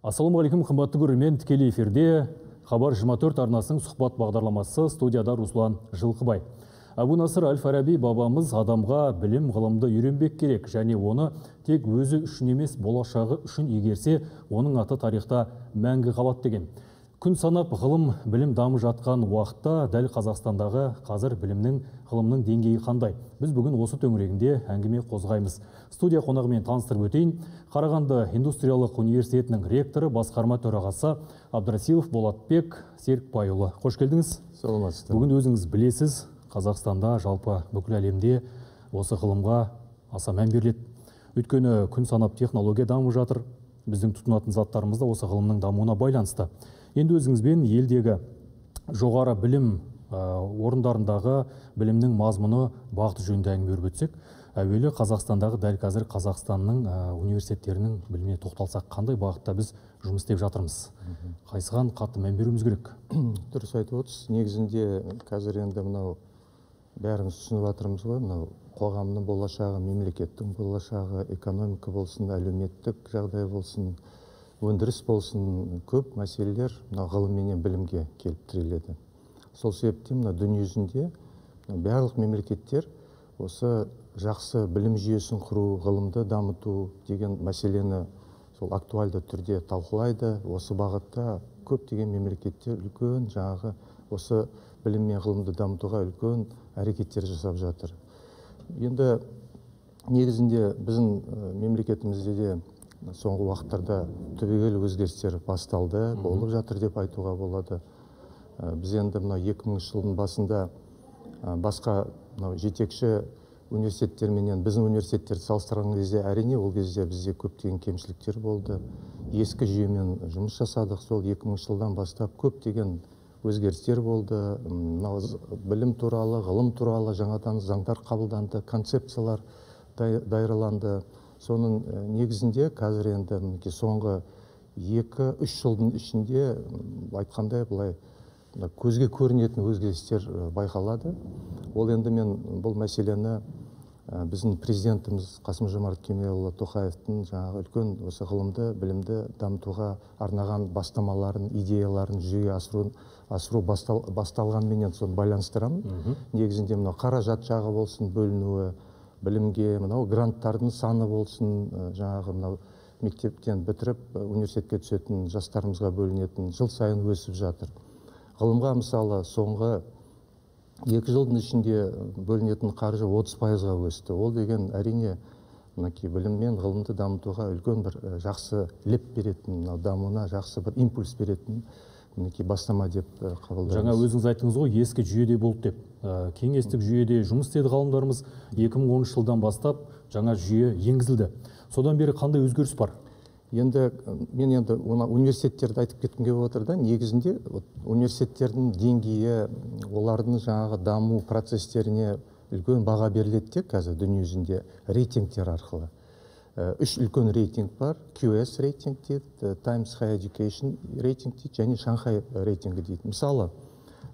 ассалаумағалейкум қымбатты көрермен. Тікелей эфирде хабар 24 арнасының сұхбат бағдарламасы студияда руслан жылқыбай. Әбу насыр әл фараби бабамыз адамға білім ғылымды үйренбек керек және оны тек өзі үшін емес болашағы үшін егерсе оның аты тарихта мәңгі қалады деген. Күн санап ғылым білім дамып жатқан уақытта дәл қазақстандағы қазір білімнің ғылымның деңгейі қандай? Біз бүгін осы төңірегінде әңгіме қозғаймыз. Студия қонағымен таныстырып өтейін. Қарағанды индустриялық университетінің ректоры басқарма төрағасы абдрасилов болатбек серікбайұлы. Қош келдіңіз. Саламатсыздар бүгін өзіңіз білесіз қазақстанда жалпы бүкіл әлемде осы ғылымға аса мән беріледі. Өйткені күн санап технология дамып жатыр. Біздің тұтынатын заттарымыз да осы ғылымның дамуына байланысты. Енді өзіңізбен елдегі жоғары білім орындарындағы білімнің мазмұны бағыты жөнінде әңгіме өрбітсек өтсек әуелі қазақстандағы дәл қазір қазақстанның университеттерінің біліміне тоқталсақ қандай бағытта біз жұмыс істеп жатырмыз? Қайсыған қатты мән беруіміз керек? Дұрыс айтып отырсыз. Негізінде қазір енді мынау бәріміз түсініп жатырмыз ғой. Мынау қоғамның болашағы мемлекеттің болашағы экономика болсын әлеуметтік жағдай болсын өндіріс болсын көп мәселелер мына ғылым менен білімге келіп тіреледі. Сол себептен мына дүние жүзінде барлық мемлекеттер осы жақсы білім жүйесін құру ғылымды дамыту деген мәселені сол актуальды түрде талқылайды. Осы бағытта көптеген мемлекеттер үлкен жаңағы осы білім мен ғылымды дамытуға үлкен әрекеттер жасап жатыр. Енді негізінде біздің мемлекетімізде де соңғы уақыттарда түбегейлі өзгерістер басталды болып жатыр деп айтуға болады. Біз енді мына екі мыңыншы жылдың басында басқа мынау жетекші университеттерменен біздің университеттерді салыстырған кезде әрине ол кезде бізде көптеген кемшіліктер болды. Ескі жүйемен жұмыс жасадық сол 2000 жылдан бастап көптеген өзгерістер болды. Мынау білім туралы ғылым туралы жаңадан заңдар қабылданды концепциялар дайырланды соның негізінде қазір енді мінекей соңғы екі үш жылдың ішінде айтқандай былай көзге көрінетін өзгерістер байқалады. Ол енді мен бұл мәселені біздің президентіміз қасым жомарт кемелұлы тоқаевтың жаңағы үлкен осы ғылымды білімді дамытуға арнаған бастамаларын идеяларын жүзеге асыру, асыру бастал, басталғанменен соны байланыстырамын. Негізінде мынау қаражат жағы болсын бөлінуі білімге мынау гранттардың саны болсын жаңағы мынау мектептен бітіріп университетке түсетін жастарымызға бөлінетін жыл сайын өсіп жатыр. Ғылымға мысалы соңғы екі жылдың ішінде бөлінетін қаржы 30 пайызға өсті. Ол деген әрине мінекей білім мен ғылымды дамытуға үлкен бір жақсы леп беретін мынау дамуына жақсы бір импульс беретін мінекей бастама деп қабылдаймыз. Жаңа өзіңіз айттыңыз ғой ескі жүйеде болды деп. Ә, кеңестік жүйеде жұмыс істеді ғалымдарымыз 2010 жылдан бастап жаңа жүйе енгізілді. Содан бері қандай өзгеріс бар? Енді мен енді оны университеттерді айтып кеткім келіп отыр да негізінде университеттердің деңгейі олардың жаңағы даму процестеріне үлкен баға беріледі де қазір дүние жүзінде рейтингтер арқылы. Үш үлкен рейтинг бар. QS рейтинг дейді Times High Education рейтинг дейді және шанхай рейтингі дейді. Мысалы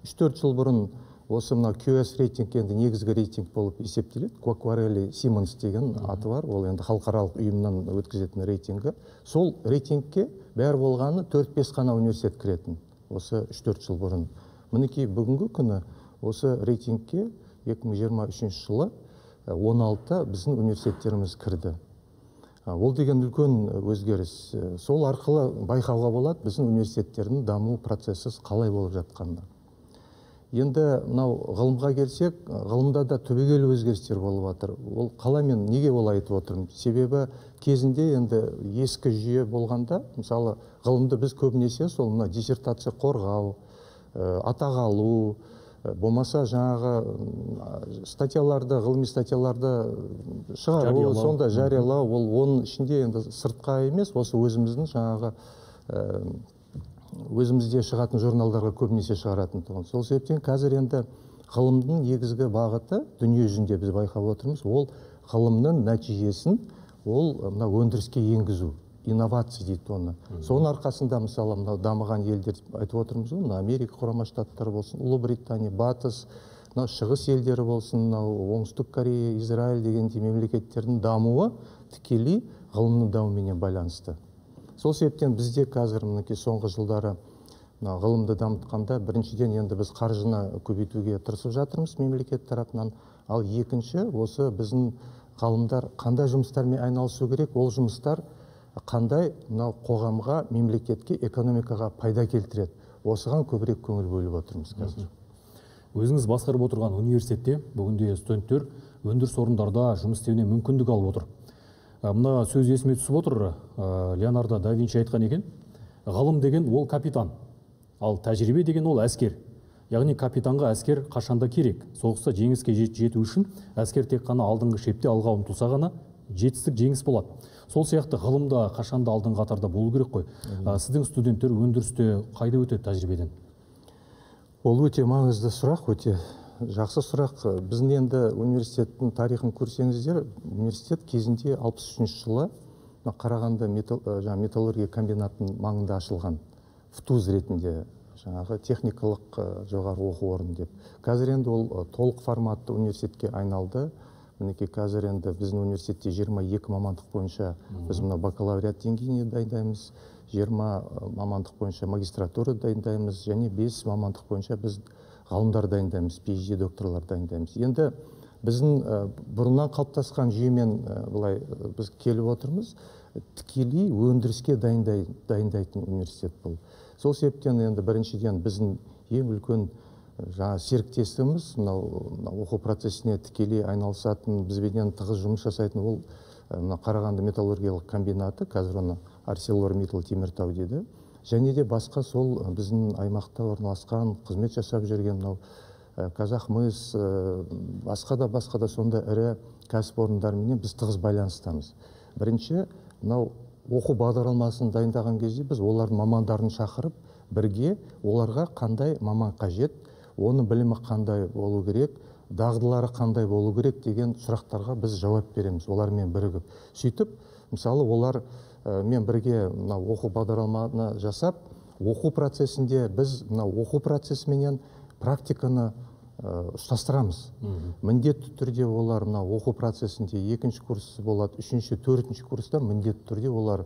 үш төрт жыл бұрын осы мынау qs рейтинг енді негізгі рейтинг болып есептеледі. Квакварелли симмонс деген аты бар. Ол енді халықаралық ұйымнан өткізетін рейтингі. Сол рейтингке бәрі болғаны төрт бес қана университет кіретін осы үш төрт жыл бұрын. Мінекей бүгінгі күні осы рейтингке 2023 жылы он алты біздің университеттеріміз кірді. Ол деген үлкен өзгеріс. Сол арқылы байқауға болады біздің университеттердің даму процесі қалай болып жатқанын енді мынау ғылымға келсек ғылымда да түбегейлі өзгерістер болып жатыр ол қалай мен неге олай айтып отырмын? Себебі кезінде енді ескі жүйе болғанда мысалы ғылымды біз көбінесе сол мына диссертация қорғау атақ алу болмаса жаңағы статьяларды ғылыми статьяларды шығару сондай жариялау. ол оның ішінде енді сыртқа емес осы өзіміздің жаңағы өзімізде шығатын журналдарға көбінесе шығаратын тұғын. Сол себептен қазір енді ғылымның негізгі бағыты дүние жүзінде біз байқап отырмыз ол ғылымның нәтижесін ол мына өндіріске енгізу. Инновация дейді оны. Соның арқасында мысалы мынау дамыған елдер айтып отырмыз ғой мына америка құрама штаттары болсын ұлыбритания батыс мынау шығыс елдері болсын мынау оңтүстік корея израиль дегендей мемлекеттердің дамуы тікелей ғылымның дамуымен байланысты. Сол себептен бізде қазір мінекей соңғы жылдары мына ғылымды дамытқанда біріншіден енді біз қаржыны көбейтуге тырысып жатырмыз мемлекет тарапынан. Ал екінші осы біздің ғалымдар қандай жұмыстармен айналысу керек ол жұмыстар қандай мынау қоғамға мемлекетке экономикаға пайда келтіреді? Осыған көбірек көңіл бөліп отырмыз қазір. Өзіңіз басқарып отырған университетте бүгінде студенттер өндіріс орындарда жұмыс істеуіне мүмкіндік алып отыр. Мына сөз есіме түсіп отыр леонардо да винчи айтқан екен. Ғылым деген ол капитан ал тәжірибе деген ол әскер. Яғни капитанға әскер қашанда керек? Соғыста жеңіске жету үшін әскер тек қана алдыңғы шепте алға ұмтылса ғана жетістік жеңіс болады. Сол сияқты ғылымда қашанда алдыңғы қатарда болу керек қой. Сіздің студенттер өндірісте қайда өтеді тәжірибеден? Ол өте маңызды сұрақ өте жақсы сұрақ. Біздің енді университеттің тарихын көрсеңіздер университет кезінде алпыс үшінші жылы қарағанды метал, жаңа металлургия комбинатының маңында ашылған втуз ретінде жаңағы техникалық жоғары оқу орны деп. Қазір енді ол толық форматты университетке айналды. Мінекей қазір енді біздің университетте 22 мамандық бойынша біз мына бакалавриат деңгейіне дайындаймыз 20 мамандық бойынша магистратура дайындаймыз және 5 мамандық бойынша біз ғалымдар дайындаймыз phd докторлар дайындаймыз. Енді біздің бұрыннан қалыптасқан жүйемен былай біз келіп отырмыз тікелей өндіріске дайындай, дайындайтын университет бұл. Сол себептен енді біріншіден біздің ең үлкен жаңа серіктесіміз мынау оқу процесіне тікелей айналысатын бізбенен тығыз жұмыс жасайтын ол мына қарағанды металлургиялық комбинаты қазір оны арселор миттал теміртау дейді және де басқа сол біздің аймақта орналасқан қызмет жасап жүрген мынау қазақмыс басқа да басқа да сондай ірі кәсіпорындарменен біз тығыз байланыстамыз. Бірінші мынау оқу бағдарламасын дайындаған кезде біз олардың мамандарын шақырып бірге оларға қандай маман қажет оның білімі қандай болу керек дағдылары қандай болу керек деген сұрақтарға біз жауап береміз олармен бірігіп. Сөйтіп мысалы олар мен бірге мына оқу бағдарламаны жасап оқу процесінде біз мына оқу процесіменен практиканы ұштастырамыз міндетті түрде олар мына оқу процесінде екінші курс болады үшінші төртінші курста міндетті түрде олар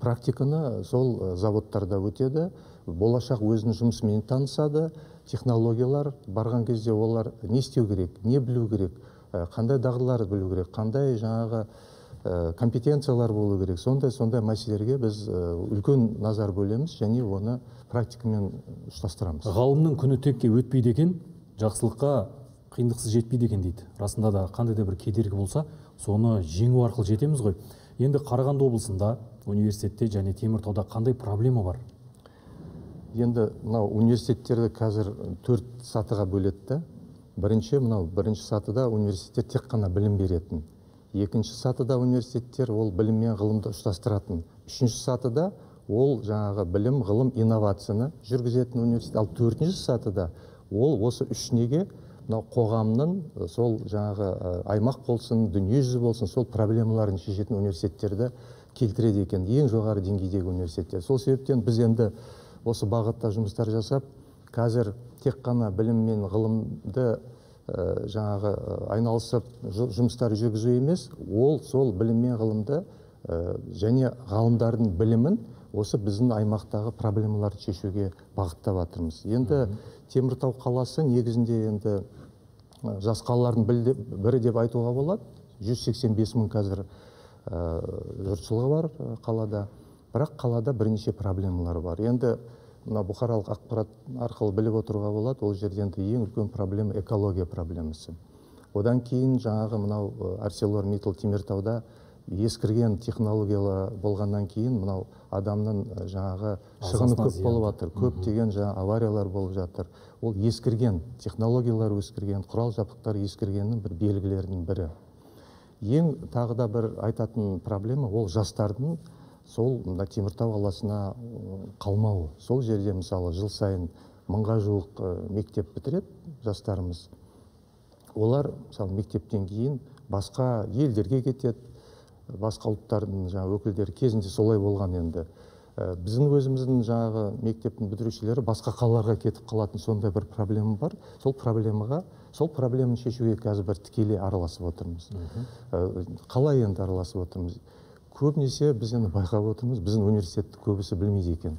практиканы сол заводтарда өтеді. Болашақ өзінің жұмысымен танысады. Технологиялар барған кезде олар не істеу керек не білу керек қандай дағдыларды білу керек қандай жаңағы Э, компетенциялар болу керек. Сондай сондай мәселелерге біз э, үлкен назар бөлеміз және оны практикамен ұштастырамыз. Ғалымның күні текке өтпейді екен жақсылыққа қиындықсыз жетпейді екен дейді. Расында да қандай да бір кедергі болса соны жеңу арқылы жетеміз ғой. Енді қарағанды облысында университетте және теміртауда қандай проблема бар? Енді мынау университеттерді қазір төрт сатыға бөледі да. Бірінші мынау бірінші сатыда университеттер тек қана білім беретін. Екінші сатыда университеттер ол білім мен ғылымды ұштастыратын. Үшінші сатыда ол жаңағы білім ғылым инновацияны жүргізетін университет. Ал төртінші сатыда ол осы үш неге мынау қоғамның сол жаңағы аймақ болсын дүниежүзі болсын сол проблемаларын шешетін университеттерді келтіреді екен. Ең жоғары деңгейдегі университеттер. Сол себептен біз енді осы бағытта жұмыстар жасап қазір тек қана білім мен ғылымды Э, жаңағы э, айналысып жұмыстар жүргізу емес ол сол білім мен ғылымды э, және ғалымдардың білімін осы біздің аймақтағы проблемаларды шешуге бағыттап жатырмыз енді теміртау қаласы негізінде енді жас қалалардың бірі деп айтуға болады. 185 мың қазір жұртшылығы бар қалада. Бірақ қалада бірнеше проблемалар бар. Енді мына бұқаралық ақпарат арқылы біліп отыруға болады ол жерде енді ең үлкен проблема экология проблемасы. Одан кейін жаңағы мынау арселор миттал теміртауда ескірген технологиялар болғаннан кейін мынау адамның жаңағы шығыны көп болып жатыр. Көптеген жаңа авариялар болып жатыр. Ол ескірген технологиялар ескірген құрал жабдықтар ескіргеннің бір белгілерінің бірі. Ең тағы да бір айтатын проблема ол жастардың сол мына теміртау қаласына қалмауы. Сол жерде мысалы жыл сайын мыңға жуық мектеп бітіреді жастарымыз. Олар мысалы мектептен кейін басқа елдерге кетеді. Басқа ұлттардың жаңа өкілдері кезінде солай болған енді. Ә, біздің өзіміздің жаңағы мектептің бітірушілері басқа қалаларға кетіп қалатын сондай бір проблема бар. Сол проблемаға сол проблеманы шешуге қазір бір тікелей араласып отырмыз. Ә, қалай енді араласып отырмыз? Көбінесе біз енді байқап отырмыз біздің университетті көбісі білмейді екен.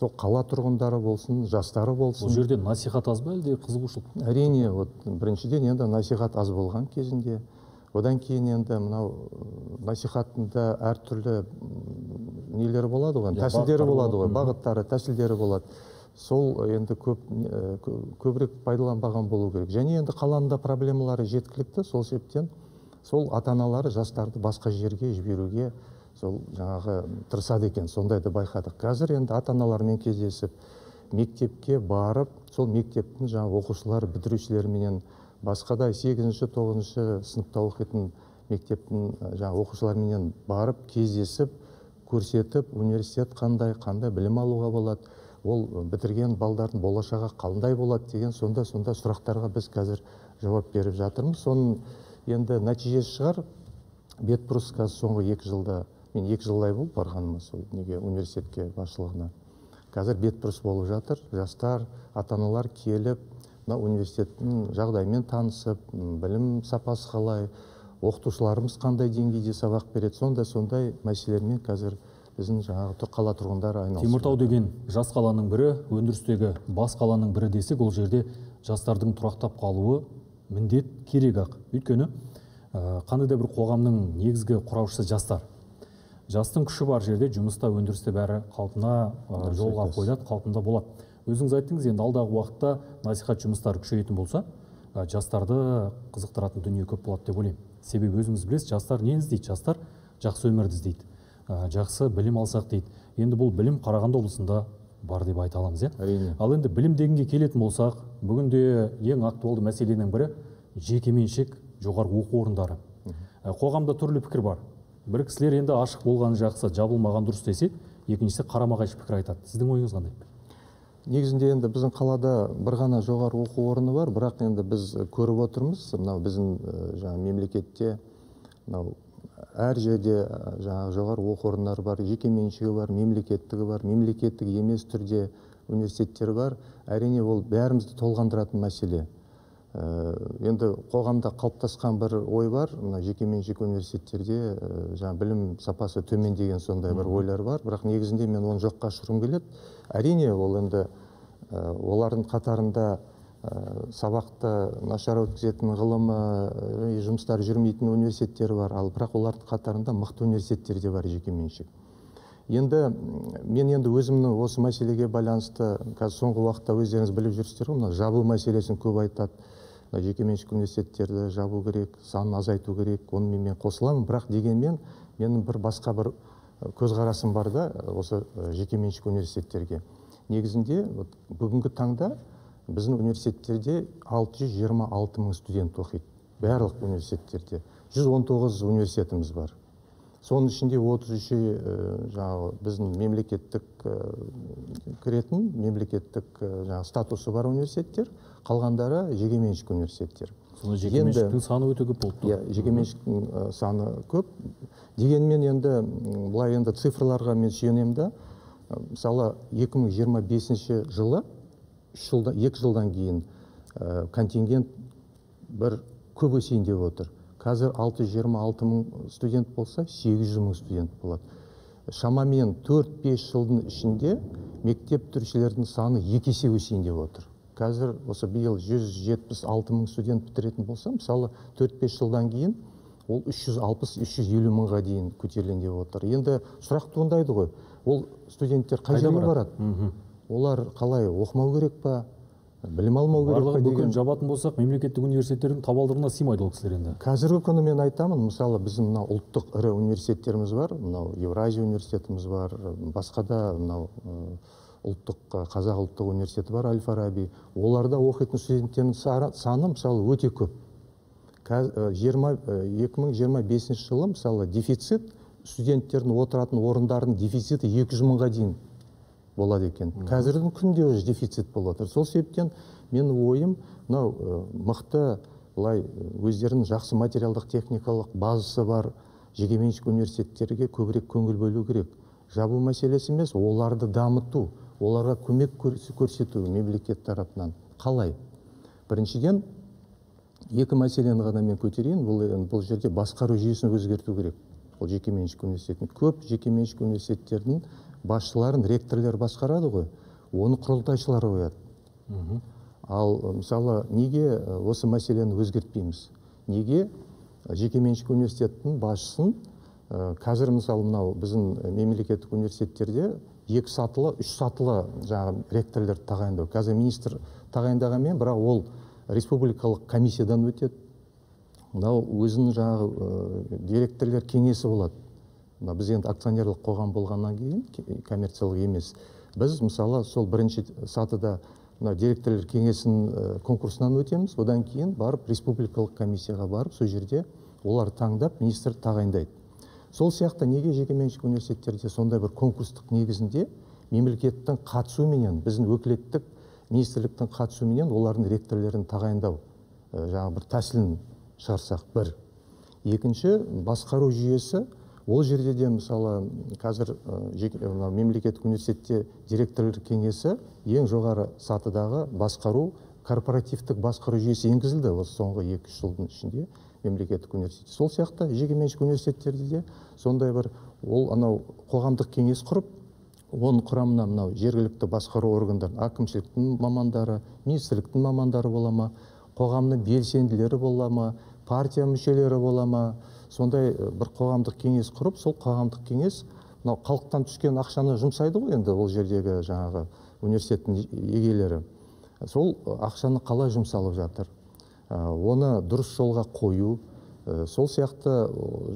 Сол қала тұрғындары болсын жастары бұл болсын жерде насихат аз ба әлде қызығушылық? Әрине вот біріншіден енді насихат аз болған кезінде одан кейін енді мынау насихаттың әртүрлі нелері болады ғой Иә, тәсілдері болады ғой бағыттары тәсілдері болады. Сол енді көп көбірек пайдаланбаған болу керек. Және енді қаланың да проблемалары жеткілікті сол себептен сол ата аналары жастарды басқа жерге жіберуге сол жаңағы тырысады екен. Сондайды байқадық. Қазір енді ата аналармен кездесіп мектепке барып сол мектептің жаңағы оқушылары бітірушілерменен басқа да сегізінші тоғызыншы сыныпта оқитын мектептің жаңағы оқушыларменен барып кездесіп көрсетіп университет қандай қандай білім алуға болады ол бітірген балдардың болашағы қандай болады деген сонда сонда сұрақтарға біз қазір жауап беріп жатырмыз. Соның енді нәтижесі шығар. Бетбұрыс қазір соңғы екі жылда мен екі жылдай болды барғаныма сол неге университетке басшылығына. Қазір бетбұрыс болып жатыр. Жастар ата аналар келіп мына университеттің жағдайымен танысып білім сапасы қалай оқытушыларымыз қандай деңгейде сабақ береді сондай сондай мәселелермен қазір біздің жаңағы қала тұрғындары айналысып теміртау деген жас қаланың бірі өндірістегі бас қаланың бірі десек ол жерде жастардың тұрақтап қалуы міндет керек ақ. Өйткені қандай да бір қоғамның негізгі құраушысы жастар. Жастың күші бар жерде жұмыста өндірісте бәрі қалпына ә, жолға қойылады қалпында болады. Өзіңіз айттыңыз енді алдағы уақытта насихат жұмыстары күшейетін болса ә, жастарды қызықтыратын дүние көп болады деп ойлаймын. Себебі өзіңіз білесіз жастар нені іздейді? Жастар жақсы өмірді іздейді. Ә, жақсы білім алсақ дейді. Енді бұл білім қарағанды облысында бар деп айта аламыз иә? Әрине. Ал енді білім дегенге келетін болсақ бүгінде ең актуалды мәселенің бірі жекеменшік жоғарғы оқу орындары. Қоғамда түрлі пікір бар. Бір кісілер енді ашық болғаны жақсы жабылмаған дұрыс десе екіншісі қарама қайшы пікір айтады. Сіздің ойыңыз қандай? Негізінде енді біздің қалада бір ғана жоғары оқу орны бар бірақ енді біз көріп отырмыз. Мынау біздің жаңағы мемлекетте мынау әр жерде жаңағы жоғары оқу орындары бар жекеменшігі бар мемлекеттігі бар мемлекеттік емес түрде университеттер бар. Әрине ол бәрімізді толғандыратын мәселе. Ә, енді қоғамда қалыптасқан бір ой бар. Мына жекеменшік университеттерде ә, жаңа білім сапасы төмен деген сондай бір ойлар бар. Бірақ негізінде мен оны жоққа шығарғым келеді. Әрине ол енді ә, олардың қатарында ә, сабақты нашар өткізетін ғылымы ә, жұмыстары жүрмейтін университеттер бар. Ал бірақ олардың қатарында мықты университеттер де бар жекеменшік енді мен енді өзімнің осы мәселеге байланысты қазір соңғы уақытта өздеріңіз біліп жүрсіздер ғой мына жабу мәселесін көп айтады. Мына жекеменшік университеттерді жабу керек санын азайту керек онымен мен қосыламын. Бірақ дегенмен менің бір басқа бір көзқарасым бар да осы жекеменшік университеттерге. Негізінде вот бүгінгі таңда біздің университеттерде 626 мың студент оқиды. Барлық университеттерде. 119 университетіміз бар. Соның ішінде 33-і жаңағы біздің мемлекеттік кіретін мемлекеттік жаңағы статусы бар университеттер қалғандары жекеменшік университеттер. Сонда жекеменшіктің саны өте көп болып тұр иә жекеменшіктің саны көп. Дегенмен енді былай енді цифрларға мен сүйенемін да мысалы 2025 жылы үш жылда екі жылдан кейін контингент бір көп өсейін деп отыр. Қазір 626 мың студент болса 800 мың студент болады. Шамамен 4-5 жылдың ішінде мектеп бітірушілердің саны екі есе өсейін деп отыр. Қазір осы биыл 176 мың студент бітіретін болса мысалы 4-5 жылдан кейін ол 360-350 мыңға дейін көтерілейін деп отыр. Енді сұрақ туындайды ғой. Ол студенттер қай жерге барады? олар қалай оқымау керек па? Білім алмау керек барлығын бүкіл жабатын болсақ мемлекеттік университеттердің табалдырығына сыймайды ол кісілер енді қазіргі күні мен айтамын мысалы біздің мынау ұлттық ірі университеттеріміз бар мынау евразия университетіміз бар басқа да мынау ұлттық қазақ ұлттық университеті бар әл фараби оларда оқитын студенттердің саны мысалы өте көп. Жиырма екі мың жиырма бесінші жылы мысалы дефицит студенттердің отыратын орындардың дефициті 200 мыңға дейін. Болады екен. Қазірдің күнде уже дефицит болып отыр сол себептен менің ойым мынау ы, мықты былай ы, өздерінің жақсы материалдық техникалық базасы бар жекеменшік университеттерге көбірек көңіл бөлу керек. Жабу мәселесі емес оларды дамыту оларға көмек көрсету мемлекет тарапынан. Қалай? Біріншіден екі мәселені ғана мен көтерейін. Бұл бұл жерде басқару жүйесін өзгерту керек. Ол жекеменшік университеттің көп жекеменшік университеттердің басшыларын ректорлер басқарады ғой. Оны құрылтайшылар қояды. Ал мысалы неге осы мәселені өзгертпейміз? Неге жекеменшік университеттің басшысын қазір мысалы мынау біздің мемлекеттік университеттерде екі сатылы үш сатылы жаңағы ректорлерді тағайындау. Қазір министр тағайындағанмен бірақ ол республикалық комиссиядан өтеді. Мынау өзінің жаңағы директорлер кеңесі болады. Мына біз енді акционерлік қоғам болғаннан кейін коммерциялық емес. Біз мысалы сол бірінші сатыда мына директорлер кеңесінің конкурсынан өтеміз. Одан кейін барып республикалық комиссияға барып сол жерде олар таңдап министр тағайындайды. Сол сияқты неге жекеменшік университеттерде сондай бір конкурстық негізінде мемлекеттің қатысуыменен біздің өкілеттік министрліктің қатысуыменен олардың ректорлерін тағайындау жаңағы бір тәсілін шығарсақ бір. Екінші басқару жүйесі ол жерде де мысалы қазір мынау мемлекеттік университетте директорлар кеңесі ең жоғары сатыдағы басқару корпоративтік басқару жүйесі енгізілді осы соңғы екі үш жылдың ішінде мемлекеттік университет. Сол сияқты жекеменшік университеттерде де сондай бір ол анау қоғамдық кеңес құрып оның құрамына мынау жергілікті басқару органдар әкімшіліктің мамандары министрліктің мамандары бола ма қоғамның белсенділері бола ма партия мүшелері бола ма сондай бір қоғамдық кеңес құрып сол қоғамдық кеңес мынау халықтан түскен ақшаны жұмсайды ғой енді ол жердегі жаңағы университеттің егелері сол ақшаны қалай жұмсалып жатыр? Оны дұрыс жолға қою Э, сол сияқты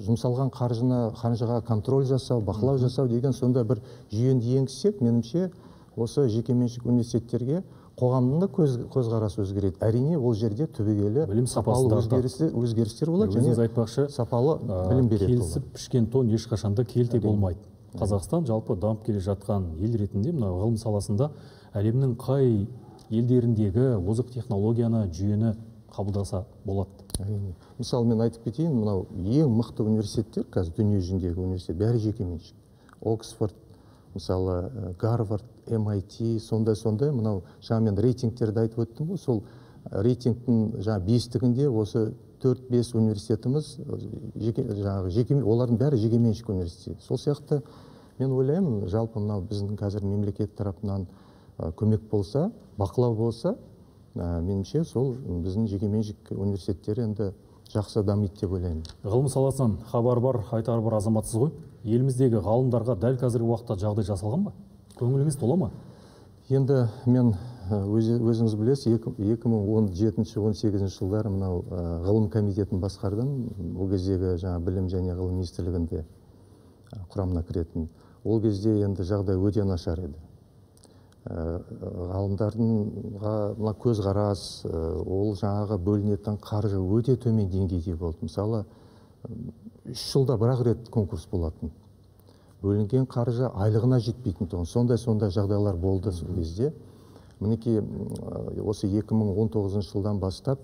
жұмсалған қаржыны қаржыға контроль жасау бақылау жасау деген сондай бір жүйені енгізсек меніңше осы жекеменшік университеттерге қоғамның да көз, көзқарасы өзгереді. Әрине ол жерде түбегейлі білім сапалы өзгерістер, өзгерістер болады және айтпақшы сапалы білім береді келісіп пішкен тон ешқашанда келте болмайды. Қазақстан жалпы дамып келе жатқан ел ретінде мына ғылым саласында әлемнің қай елдеріндегі озық технологияны жүйені қабылдаса болады? Әрине. Мысалы мен айтып кетейін мынау ең мықты университеттер қазір дүние жүзіндегі университет бәрі жекеменшік. Оксфорд мысалы гарвард MIT сондай сондай. Мынау жаңа мен рейтингтерді айтып өттім ғой. Сол рейтингтің жаңа бестігінде осы төрт бес университетіміз жеке жаңағы жеке олардың бәрі жекеменшік университет. Сол сияқты мен ойлаймын жалпы мынау біздің қазір мемлекет тарапынан көмек болса бақылау болса ә, меніңше сол біздің жекеменшік университеттер енді жақсы дамиды деп ойлаймын. Ғылым саласынан хабар бар айтары бар азаматсыз ғой. Еліміздегі ғалымдарға дәл қазіргі уақытта жағдай жасалған ба? Көңіліңіз тола ма? Енді мен өз, өзіңіз білесіз 2017-18 жылдары мынау ғылым комитетін басқардым. Ол кездегі жаңа білім және ғылым министрлігінде құрамына кіретін. Ол кезде енді жағдай өте нашар еді. Ғалымдарға мына көзқарас ол жаңағы бөлінетін қаржы өте төмен деңгейде болды. Мысалы үш жылда бір ақ рет конкурс болатын. Бөлінген қаржы айлығына жетпейтін тұғын. Сондай сондай жағдайлар болды сол кезде. Мінекей осы 2019 жылдан бастап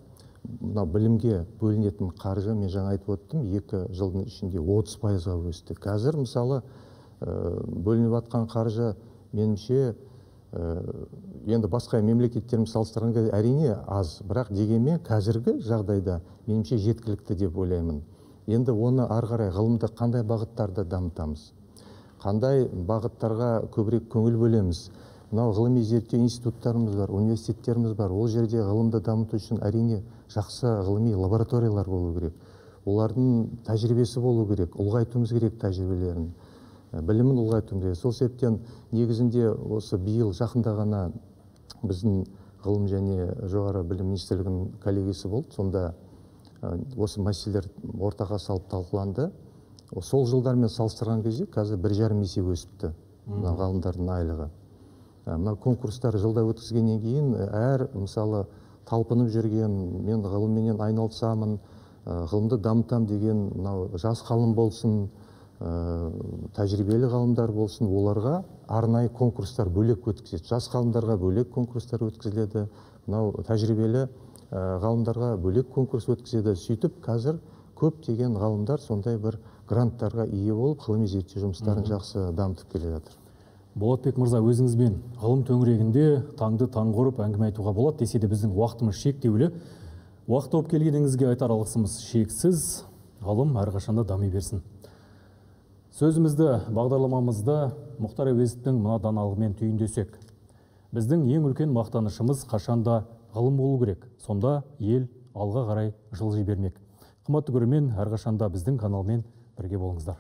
мына білімге бөлінетін қаржы мен жаңа айтып өттім екі жылдың ішінде 30 пайызға өсті. Қазір мысалы бөлініп жатқан қаржы меніңше енді басқа мемлекеттермен салыстырған кезде әрине аз. Бірақ дегенмен қазіргі жағдайда меніңше жеткілікті деп ойлаймын. Енді оны ары қарай ғылымды қандай бағыттарды дамытамыз? Қандай бағыттарға көбірек көңіл бөлеміз? Мынау ғылыми зерттеу институттарымыз бар университеттеріміз бар. Ол жерде ғылымды дамыту үшін әрине жақсы ғылыми лабораториялар болу керек. Олардың тәжірибесі болу керек ұлғайтуымыз керек тәжірибелерін білімін ұлғайту керек. Сол себептен негізінде осы биыл жақында ғана біздің ғылым және жоғары білім министрлігінің коллегиясы болды. Сонда осы мәселелер ортаға салып талқыланды. Сол жылдармен салыстырған кезде қазір бір жарым есе өсіпті мына ғалымдардың айлығы. Мына конкурстар жылда өткізгеннен кейін әр мысалы талпынып жүрген мен ғылымменен айналысамын ғылымды дамытамын деген мынау жас ғалым болсын Э, тәжірибелі ғалымдар болсын оларға арнайы конкурстар бөлек өткізеді. Жас ғалымдарға бөлек конкурстар өткізіледі мынау тәжірибелі ғалымдарға бөлек конкурс өткізеді. Сөйтіп қазір көптеген ғалымдар сондай бір гранттарға ие болып ғылыми зерттеу жұмыстарын жақсы дамытып келе жатыр. Болатбек мырза өзіңізбен ғылым төңірегінде таңды таңғы ұрып әңгіме айтуға болады десе де біздің уақытымыз шектеулі. Уақыт тауып келгеніңізге айтар алғысымыз шексіз. Ғылым әрқашанда дами берсін. Сөзімізді бағдарламамызды мұхтар әуезовтің мына даналығымен түйіндесек. Біздің ең үлкен мақтанышымыз қашанда ғылым болу керек. Сонда ел алға қарай жылжи бермек қымбатты көрермен әрқашанда біздің каналмен бірге болыңыздар.